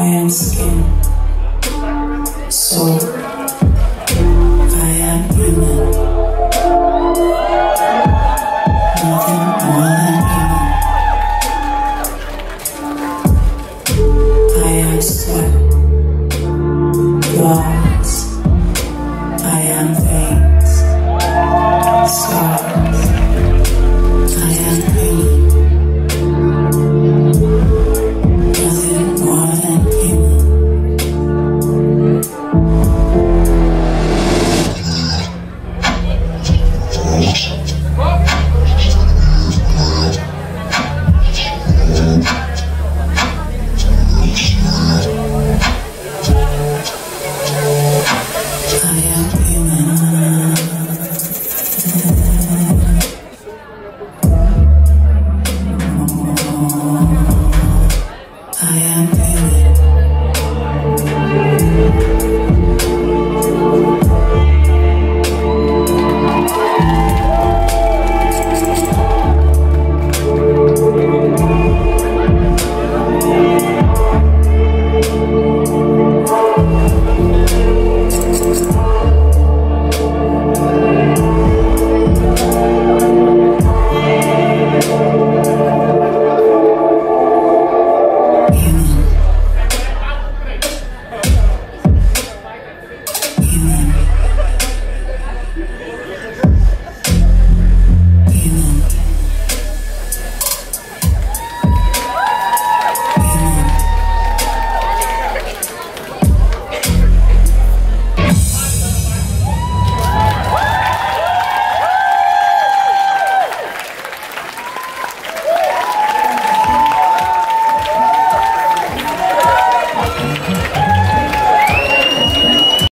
I am skin, soul, I am human. Nothing more than human. I am sweat, your eyes, I am veins, scars. Bom.